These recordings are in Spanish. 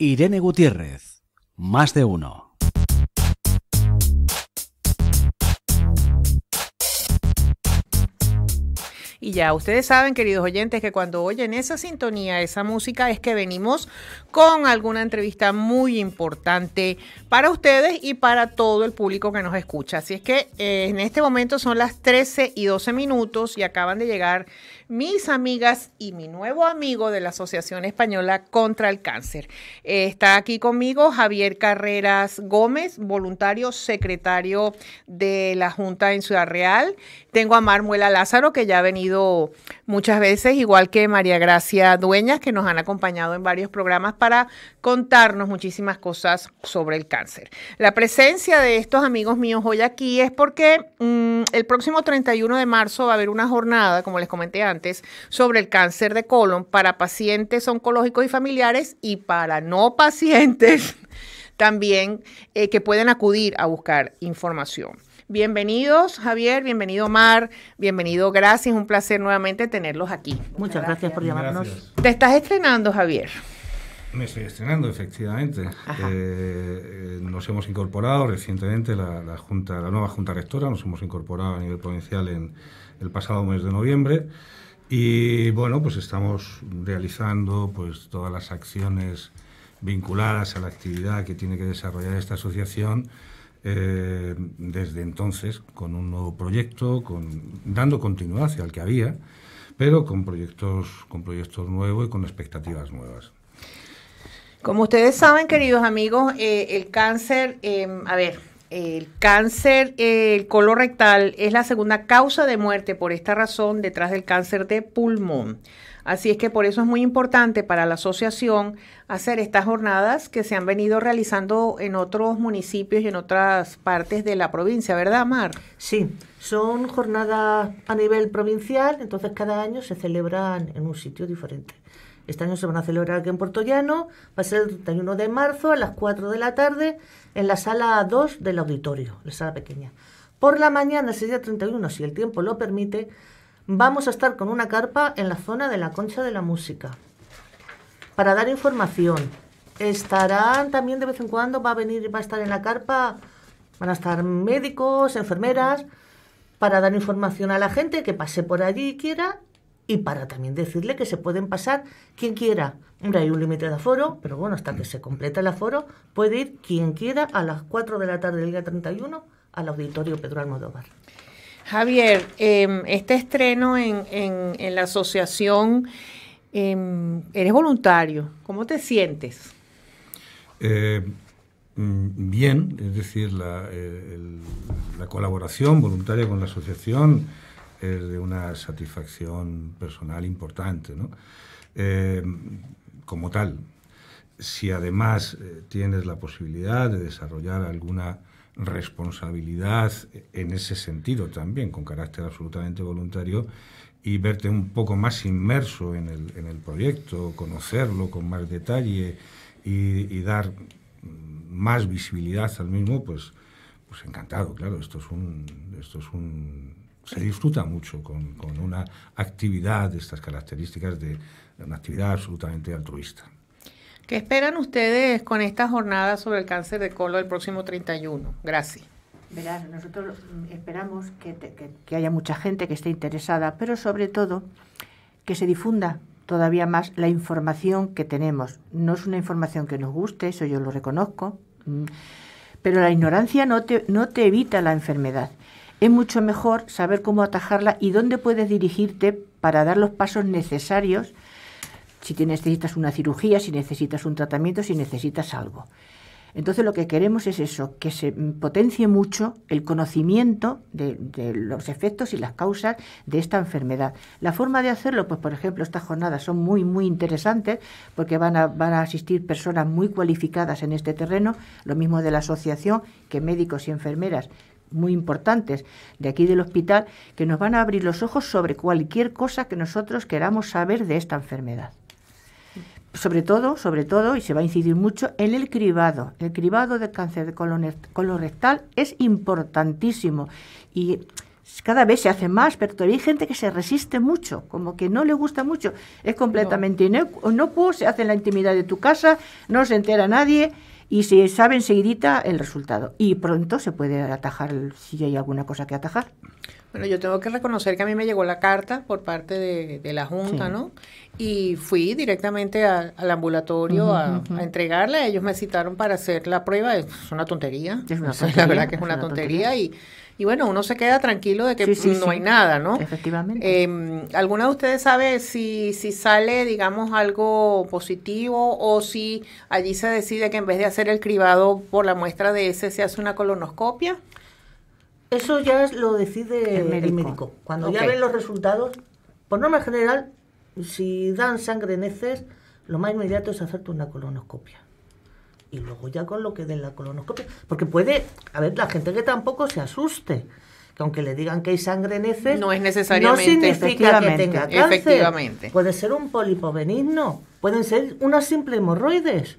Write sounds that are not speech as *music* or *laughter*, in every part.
Irene Gutiérrez, más de uno. Y ya ustedes saben, queridos oyentes, que cuando oyen esa sintonía, esa música, es que venimos con alguna entrevista muy importante para ustedes y para todo el público que nos escucha. Así es que eh, en este momento son las 13 y 12 minutos y acaban de llegar mis amigas y mi nuevo amigo de la Asociación Española contra el Cáncer. Eh, está aquí conmigo Javier Carreras Gómez, voluntario secretario de la Junta en Ciudad Real. Tengo a Marmuela Lázaro, que ya ha venido muchas veces, igual que María Gracia Dueñas, que nos han acompañado en varios programas para contarnos muchísimas cosas sobre el cáncer. La presencia de estos amigos míos hoy aquí es porque mm, el próximo 31 de marzo va a haber una jornada, como les comenté antes, sobre el cáncer de colon para pacientes oncológicos y familiares y para no pacientes *laughs* también eh, que pueden acudir a buscar información. Bienvenidos, Javier, bienvenido, Mar, bienvenido, gracias, un placer nuevamente tenerlos aquí. Muchas gracias, por llamarnos. Te estás estrenando, Javier. Me estoy estrenando, efectivamente. Eh, eh, nos hemos incorporado recientemente la, la, junta, la nueva Junta Rectora, nos hemos incorporado a nivel provincial en el pasado mes de noviembre. Y bueno, pues estamos realizando pues todas las acciones vinculadas a la actividad que tiene que desarrollar esta asociación eh, desde entonces con un nuevo proyecto, con, dando continuidad el que había, pero con proyectos, con proyectos nuevos y con expectativas nuevas. Como ustedes saben, queridos amigos, eh, el cáncer, eh, a ver, el cáncer el colorectal es la segunda causa de muerte por esta razón detrás del cáncer de pulmón. Así es que por eso es muy importante para la asociación hacer estas jornadas que se han venido realizando en otros municipios y en otras partes de la provincia, ¿verdad, Mar? Sí, son jornadas a nivel provincial, entonces cada año se celebran en un sitio diferente. Este año se van a celebrar aquí en Puerto Llano, va a ser el 31 de marzo a las 4 de la tarde en la sala 2 del auditorio, la sala pequeña. Por la mañana, ese día 31, si el tiempo lo permite, vamos a estar con una carpa en la zona de la Concha de la Música para dar información. Estarán también de vez en cuando, va a venir, va a estar en la carpa, van a estar médicos, enfermeras, para dar información a la gente que pase por allí y quiera y para también decirle que se pueden pasar quien quiera. Hombre, hay un límite de aforo, pero bueno, hasta que se complete el aforo, puede ir quien quiera a las 4 de la tarde del día 31 al auditorio Pedro Almodóvar. Javier, em, este estreno en, en, la asociación, em, eres voluntario, ¿cómo te sientes? Eh, mm, bien, es decir, la, eh, la colaboración voluntaria con la asociación es de una satisfacción personal importante. ¿no? Eh, como tal, si además eh, tienes la posibilidad de desarrollar alguna responsabilidad en ese sentido también, con carácter absolutamente voluntario, y verte un poco más inmerso en el, en el proyecto, conocerlo con más detalle y, y, dar más visibilidad al mismo, pues, pues encantado, claro, esto es un, esto es un se disfruta mucho con, con, una actividad de estas características, de, de, una actividad absolutamente altruista. ¿Qué esperan ustedes con esta jornada sobre el cáncer de colon el próximo 31? Gracias. Verás, nosotros esperamos que, te, que, que haya mucha gente que esté interesada, pero sobre todo que se difunda todavía más la información que tenemos. No es una información que nos guste, eso yo lo reconozco, mm, pero la ignorancia no te, no te evita la enfermedad es mucho mejor saber cómo atajarla y dónde puedes dirigirte para dar los pasos necesarios si necesitas una cirugía, si necesitas un tratamiento, si necesitas algo. Entonces lo que queremos es eso, que se potencie mucho el conocimiento de, de, los efectos y las causas de esta enfermedad. La forma de hacerlo, pues por ejemplo, estas jornadas son muy, muy interesantes porque van a, van a asistir personas muy cualificadas en este terreno, lo mismo de la asociación que médicos y enfermeras muy importantes de aquí del hospital que nos van a abrir los ojos sobre cualquier cosa que nosotros queramos saber de esta enfermedad. Sobre todo, sobre todo, y se va a incidir mucho en el cribado. El cribado de cáncer de colon colorectal es importantísimo y cada vez se hace más, pero todavía hay gente que se resiste mucho, como que no le gusta mucho. Es completamente inocuo, se hace en la intimidad de tu casa, no se entera nadie y se sabe enseguidita el resultado. Y pronto se puede atajar si hay alguna cosa que atajar. Bueno, yo tengo que reconocer que a mí me llegó la carta por parte de, la Junta, ¿no? Y fui directamente al ambulatorio a, entregarla. Ellos me citaron para hacer la prueba. Es una tontería. Es una *laughs* tontería. La verdad que es una, tontería. Y, y, bueno, uno se queda tranquilo de que no hay nada, ¿no? Efectivamente. Eh, ¿Alguna de ustedes sabe si, si sale, digamos, algo positivo o si allí se decide que en vez de hacer el cribado por la muestra de ese se hace una colonoscopia? Eso ya lo decide el médico. Cuando ya ven los resultados, por norma general, si dan sangre en heces, lo más inmediato es hacerte una colonoscopia. Y luego ya con lo que den la colonoscopia. Porque puede, a ver, la gente que tampoco se asuste. Que aunque le digan que hay sangre en heces, no es necesariamente no significa que tenga cáncer. Efectivamente. Puede ser un pólipo benigno, pueden ser unas simples hemorroides.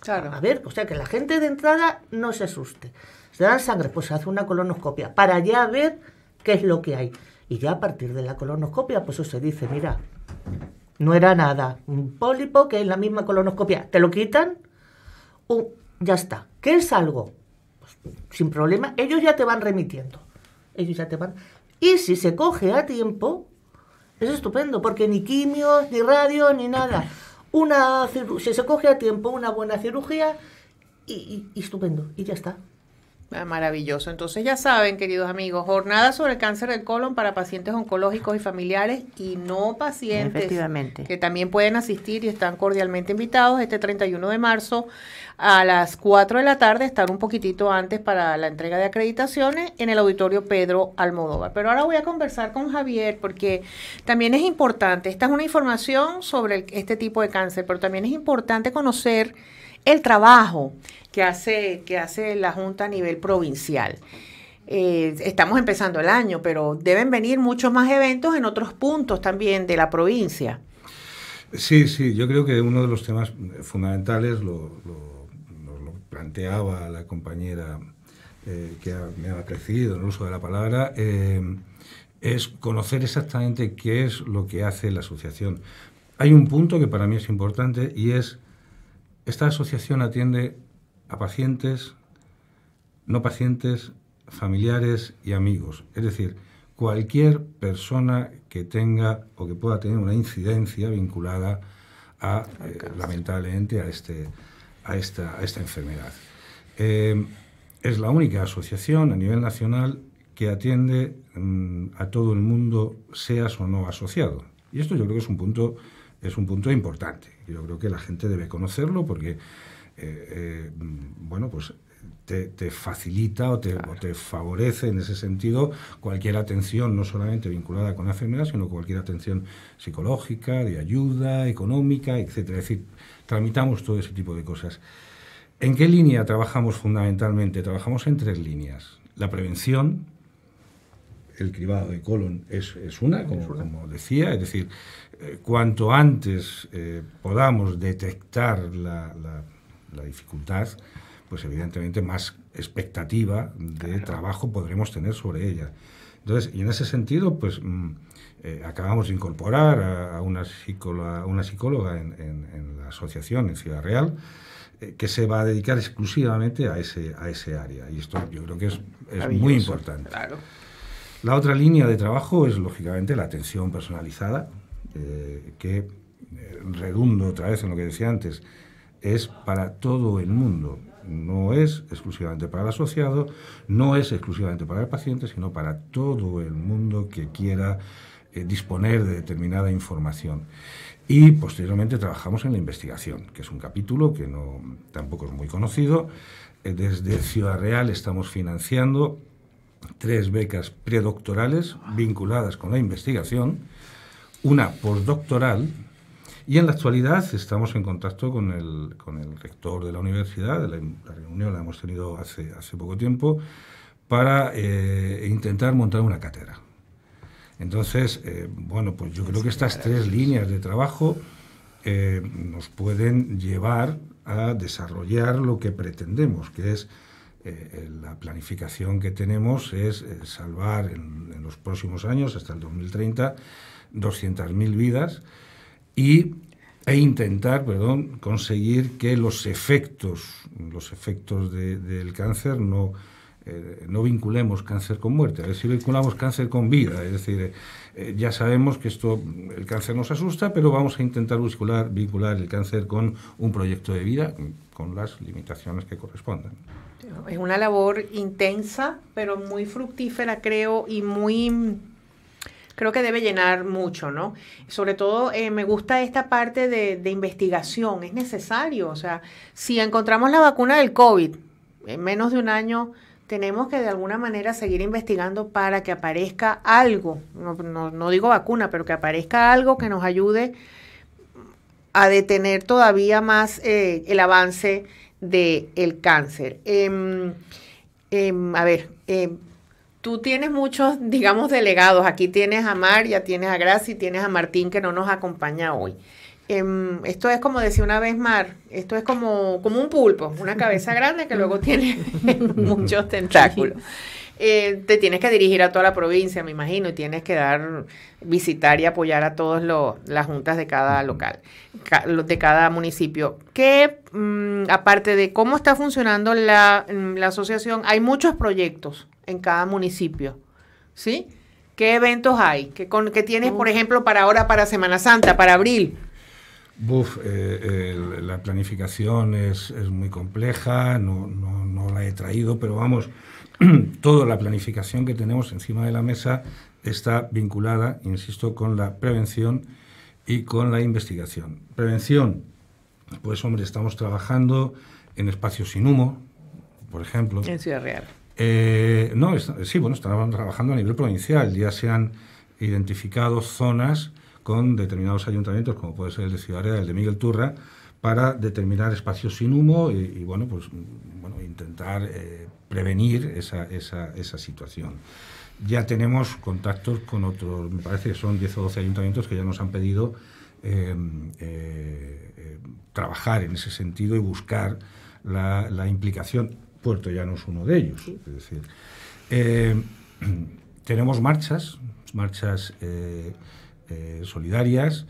Claro. A ver, o sea que la gente de entrada no se asuste se dan sangre, pues se hace una colonoscopia para ya ver qué es lo que hay. Y ya a partir de la colonoscopia, pues eso se dice, mira, no era nada, un pólipo que es la misma colonoscopia, te lo quitan, ya está. ¿Qué es algo? Pues, sin problema, ellos ya te van remitiendo. Ellos ya te van. Y si se coge a tiempo, es estupendo, porque ni quimios, ni radio, ni nada. Una si se coge a tiempo una buena cirugía, y estupendo, y ya está. Ah, maravilloso. Entonces ya saben, queridos amigos, jornada sobre el cáncer del colon para pacientes oncológicos y familiares y no pacientes Efectivamente. que también pueden asistir y están cordialmente invitados este 31 de marzo a las 4 de la tarde, estar un poquitito antes para la entrega de acreditaciones en el auditorio Pedro Almodóvar. Pero ahora voy a conversar con Javier porque también es importante, esta es una información sobre este tipo de cáncer, pero también es importante conocer el trabajo que hace, que hace la Junta a nivel provincial. Eh, estamos empezando el año, pero deben venir muchos más eventos en otros puntos también de la provincia. Sí, sí, yo creo que uno de los temas fundamentales lo, planteaba la compañera eh, que me ha precedido en el uso de la palabra, eh, es conocer exactamente qué es lo que hace la asociación. Hay un punto que para mí es importante y es, esta asociación atiende a pacientes, no pacientes, familiares y amigos. Es decir, cualquier persona que tenga o que pueda tener una incidencia vinculada a, eh, lamentablemente, a, este, a, esta, a esta enfermedad. Eh, es la única asociación a nivel nacional que atiende mm, a todo el mundo, seas o no asociado. Y esto yo creo que es un punto, es un punto importante. Yo creo que la gente debe conocerlo porque eh, eh, bueno, pues te, facilita o te, te, favorece en ese sentido cualquier atención, no solamente vinculada con la enfermedad, sino cualquier atención psicológica, de ayuda, económica, etc. Es decir, tramitamos todo ese tipo de cosas. ¿En qué línea trabajamos fundamentalmente? Trabajamos en tres líneas. La prevención, el cribado de colon es, una, como, decía, es decir, eh, cuanto antes podamos detectar la la dificultad, pues evidentemente más expectativa de trabajo podremos tener sobre ella. Entonces, y en ese sentido, pues mm, eh, acabamos de incorporar a, una, psicóloga, una psicóloga en, la asociación en Ciudad Real, eh, que se va a dedicar exclusivamente a ese, a ese área. Y esto yo creo que es, muy importante. La otra línea de trabajo es, lógicamente, la atención personalizada, eh, que redundo otra vez en lo que decía antes, es para todo el mundo. No es exclusivamente para el asociado, no es exclusivamente para el paciente, sino para todo el mundo que quiera eh, disponer de determinada información. Y posteriormente trabajamos en la investigación, que es un capítulo que no, tampoco es muy conocido. Eh, desde Ciudad Real estamos financiando tres becas predoctorales vinculadas con la investigación, una postdoctoral y en la actualidad estamos en contacto con el, con el rector de la universidad, la, reunión la hemos tenido hace, hace poco tiempo, para eh, intentar montar una cátedra. Entonces, eh, bueno, pues yo creo que estas tres líneas de trabajo eh, nos pueden llevar a desarrollar lo que pretendemos, que es eh, la planificación que tenemos es salvar en, los próximos años, hasta el 2030, 200.000 vidas y e intentar, conseguir que los efectos, los efectos del cáncer no, eh, no vinculemos cáncer con muerte, a ver si vinculamos cáncer con vida. Es decir, eh, ya sabemos que esto, el cáncer nos asusta, pero vamos a intentar vincular, vincular el cáncer con un proyecto de vida con las limitaciones que correspondan. Es una labor intensa, pero muy fructífera, creo, y muy creo que debe llenar mucho, ¿no? Sobre todo eh, me gusta esta parte de, investigación, es necesario, o sea, si encontramos la vacuna del COVID en menos de un año, tenemos que de alguna manera seguir investigando para que aparezca algo, no, digo vacuna, pero que aparezca algo que nos ayude a detener todavía más eh, el avance del cáncer. Em, em, a ver, em, tú tienes muchos, digamos, delegados. Aquí tienes a María, tienes a Gracia y tienes a Martín que no nos acompaña hoy. Em, esto es como decía una vez Mar, esto es como, como un pulpo, una cabeza grande que luego tiene *laughs* muchos tentáculos. Eh, te tienes que dirigir a toda la provincia, me imagino, y tienes que dar, visitar y apoyar a todas las juntas de cada local, de cada municipio. Que mm, aparte de cómo está funcionando la, mm, la asociación, hay muchos proyectos en cada municipio, ¿sí? ¿Qué eventos hay? ¿Qué, con, tienes, por ejemplo, para ahora, para Semana Santa, para abril? Buf, eh, la planificación es, muy compleja, no, no, la he traído, pero vamos, *clears throat* toda la planificación que tenemos encima de la mesa está vinculada, insisto, con la prevención y con la investigación. Prevención, pues hombre, estamos trabajando en espacios sin humo, por ejemplo. En Ciudad Real. Eh, no, sí, bueno, estamos trabajando a nivel provincial. Ya se han identificado zonas con determinados ayuntamientos, como puede ser el de Ciudad Real, el de Miguel Turra, para determinar espacios sin humo y, bueno, pues bueno, intentar eh, prevenir esa, esa, esa, situación. Ya tenemos contactos con otros, me parece que son 10 o 12 ayuntamientos que ya nos han pedido eh, trabajar en ese sentido y buscar la, la implicación Puerto Llano es uno de ellos. Es decir, eh, *clears throat* tenemos marchas, marchas eh, eh, solidarias,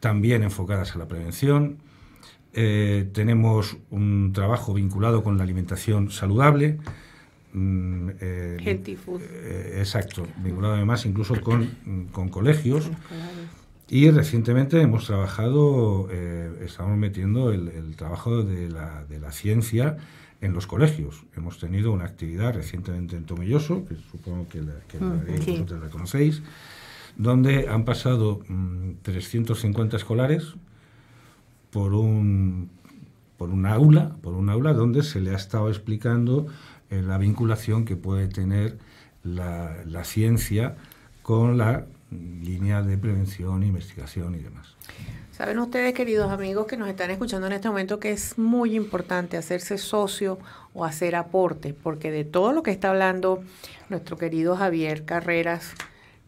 también enfocadas a la prevención. tenemos un trabajo vinculado con la alimentación saludable. Mm, Healthy food. exacto, vinculado además incluso con, con colegios. Y recientemente hemos trabajado, estamos metiendo el, el trabajo de la, de la ciencia en los colegios. Hemos tenido una actividad recientemente en Tomelloso, que supongo que, la, que mm, conocéis, donde han pasado 350 mm, escolares por un, por un aula, por un aula donde se le ha estado explicando eh, la vinculación que puede tener la, la ciencia con la línea de prevención, investigación y demás. Saben ustedes, queridos amigos que nos están escuchando en este momento, que es muy importante hacerse socio o hacer aporte, porque de todo lo que está hablando nuestro querido Javier Carreras,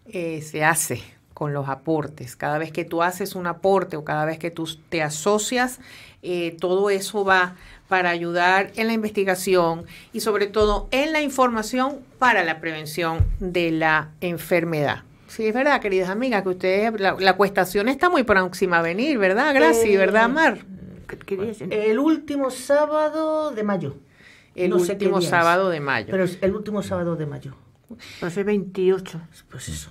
eh, se hace con los aportes. Cada vez que tú haces un aporte o cada vez que tú te asocias, eh, todo eso va para ayudar en la investigación y sobre todo en la información para la prevención de la enfermedad. Sí, es verdad, queridas amigas, que ustedes, la, la cuestación está muy próxima a venir, ¿verdad, Graci? Eh, ¿Verdad, Mar? El último sábado de mayo. El último sábado de mayo. Pero es el último sábado de mayo. Pues es 28. Pues eso.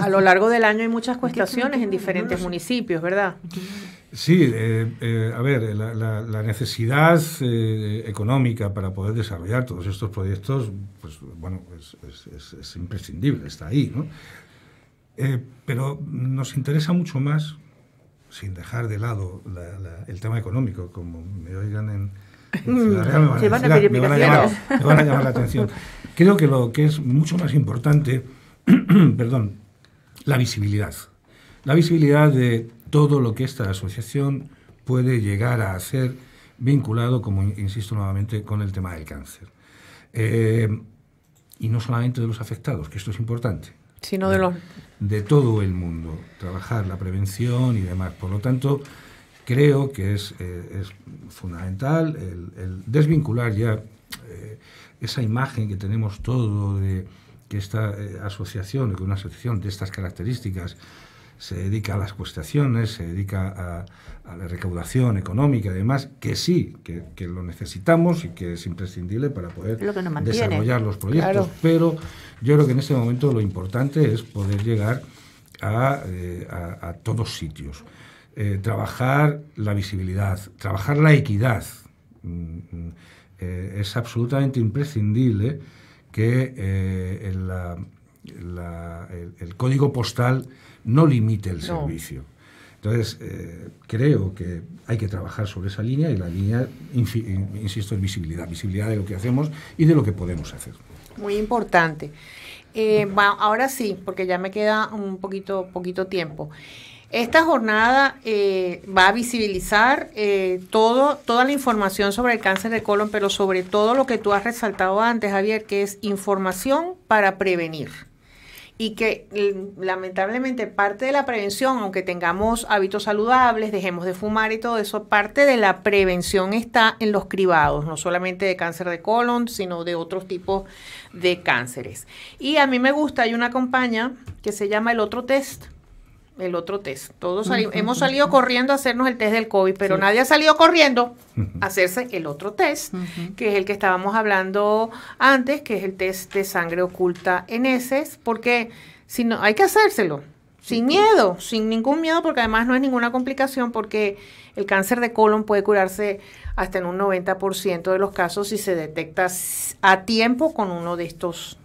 A lo largo del año hay muchas cuestaciones en diferentes municipios, ¿verdad? Sí, eh, eh, a ver, la, necesidad económica para poder desarrollar todos estos proyectos, pues bueno, es, es imprescindible, está ahí, ¿no? Eh, pero nos interesa mucho más, sin dejar de lado el tema económico, como me oigan en, *laughs* Ciudad Real, me van, a, llamar, la atención. Creo que lo que es mucho más importante, *clears throat* perdón, la visibilidad. La visibilidad de todo lo que esta asociación puede llegar a hacer vinculado, como insisto nuevamente, con el tema del cáncer. Eh, y no solamente de los afectados, que esto es importante, sino de los... De todo el mundo, trabajar la prevención y demás. Por lo tanto, creo que es, eh, es fundamental el, desvincular ya eh, esa imagen que tenemos todo de que esta eh, asociación, que una asociación de estas características se dedica a las cuestaciones, se dedica a, a la recaudación económica y demás, que sí, que, que, lo necesitamos y que es imprescindible para poder desarrollar los proyectos. Claro. Pero yo creo que en este momento lo importante es poder llegar a, eh, a, a todos sitios. Eh, trabajar la visibilidad, trabajar la equidad. Mm, mm, eh, es absolutamente imprescindible que eh, el, la, la, el, el, código postal no limite el no. servicio. Entonces, eh, creo que hay que trabajar sobre esa línea y la línea, insisto, es visibilidad, visibilidad de lo que hacemos y de lo que podemos hacer. Muy importante. Eh, bueno, ahora sí, porque ya me queda un poquito, poquito tiempo. Esta jornada eh, va a visibilizar eh, toda la información sobre el cáncer de colon, pero sobre todo lo que tú has resaltado antes, Javier, que es información para prevenir. Y que lamentablemente parte de la prevención, aunque tengamos hábitos saludables, dejemos de fumar y todo eso, parte de la prevención está en los cribados, no solamente de cáncer de colon, sino de otros tipos de cánceres. Y a mí me gusta, hay una campaña que se llama El Otro Test, el otro test. Todos sali hemos salido corriendo a hacernos el test del COVID, pero sí. nadie ha salido corriendo a hacerse el otro test, uh -huh. que es el que estábamos hablando antes, que es el test de sangre oculta en heces, porque si no, hay que hacérselo. Sin miedo, sin ningún miedo, porque además no es ninguna complicación, porque el cáncer de colon puede curarse hasta en un 90% de los casos si se detecta a tiempo con uno de estos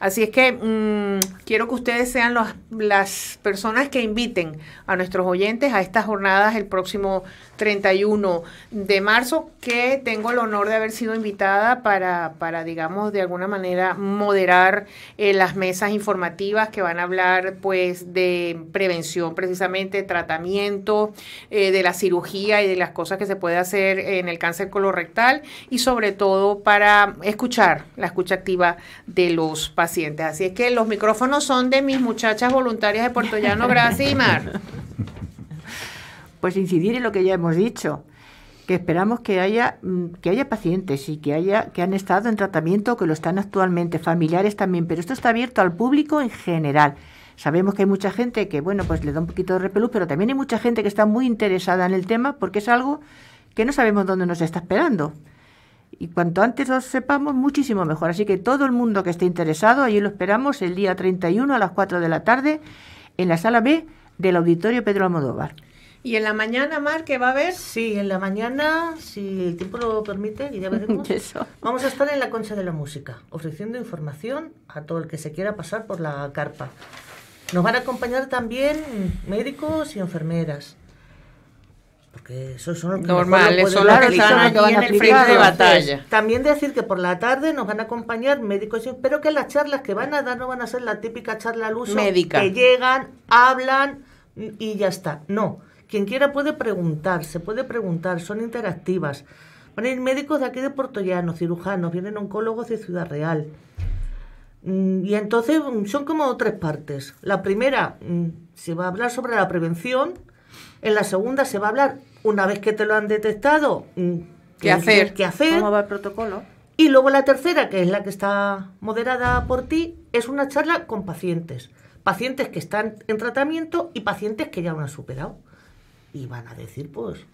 Así es que mmm, quiero que ustedes sean las personas que inviten a nuestros oyentes a estas jornadas el próximo 31 de marzo, que tengo el honor de haber sido invitada para, para digamos, de alguna manera moderar eh, las mesas informativas que van a hablar, pues, de prevención, precisamente, tratamiento, eh, de la cirugía y de las cosas que se puede hacer en el cáncer colorectal y sobre todo para escuchar la escucha activa de los pacientes. Así es que los micrófonos son de mis muchachas voluntarias de Puerto Llano, Gracia y Mar. Pues incidir en lo que ya hemos dicho, que esperamos que haya, que haya pacientes y que, haya, que han estado en tratamiento, que lo están actualmente, familiares también, pero esto está abierto al público en general. Sabemos que hay mucha gente que, bueno, pues le da un poquito de repelús, pero también hay mucha gente que está muy interesada en el tema porque es algo que no sabemos dónde nos está esperando y cuanto antes lo sepamos, muchísimo mejor. Así que todo el mundo que esté interesado, allí lo esperamos el día 31 a las 4 de la tarde en la sala B del Auditorio Pedro Almodóvar. ¿Y en la mañana, Mar, qué va a haber? Sí, en la mañana, si el tiempo lo permite, y ya *laughs* veremos, Eso. vamos a estar en la Concha de la Música, ofreciendo información a todo el que se quiera pasar por la carpa. Nos van a acompañar también médicos y enfermeras porque esos son los que normales, son los que están aquí en el frente de batalla. También decir que por la tarde nos van a acompañar médicos, pero que las charlas que van a dar no van a ser la típica charla al uso médica que llegan, hablan y ya está. No, quien quiera puede preguntar, se puede preguntar, son interactivas. Van a ir médicos de aquí de Portollano, cirujanos, vienen oncólogos de Ciudad Real. Y entonces son como tres partes. La primera se va a hablar sobre la prevención, en la segunda se va a hablar, una vez que te lo han detectado, qué, ¿Qué hacer? qué hacer. ¿Cómo va el protocolo? Y luego la tercera, que es la que está moderada por ti, es una charla con pacientes. Pacientes que están en tratamiento y pacientes que ya lo han superado. Y van a decir, pues,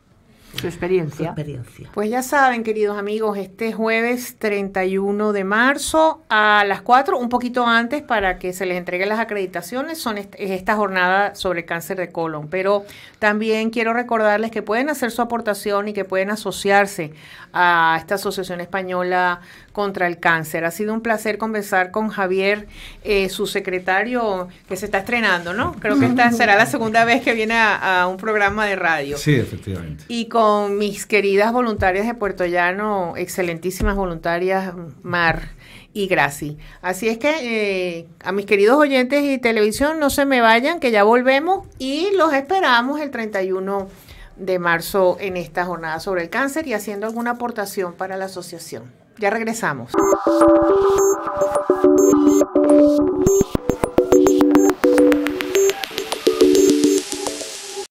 su experiencia. Su experiencia. Pues ya saben, queridos amigos, este jueves 31 de marzo a las 4, un poquito antes para que se les entreguen las acreditaciones, son est esta jornada sobre cáncer de colon. Pero también quiero recordarles que pueden hacer su aportación y que pueden asociarse a esta Asociación Española contra el Cáncer. Ha sido un placer conversar con Javier, eh, su secretario, que se está estrenando, ¿no? Creo que esta será la segunda vez que viene a, a un programa de radio. Sí, efectivamente. Y con mis queridas voluntarias de Puerto Llano, excelentísimas voluntarias, Mar y Graci. Así es que eh, a mis queridos oyentes y televisión, no se me vayan, que ya volvemos y los esperamos el 31 de marzo en esta jornada sobre el cáncer y haciendo alguna aportación para la asociación. Ya regresamos.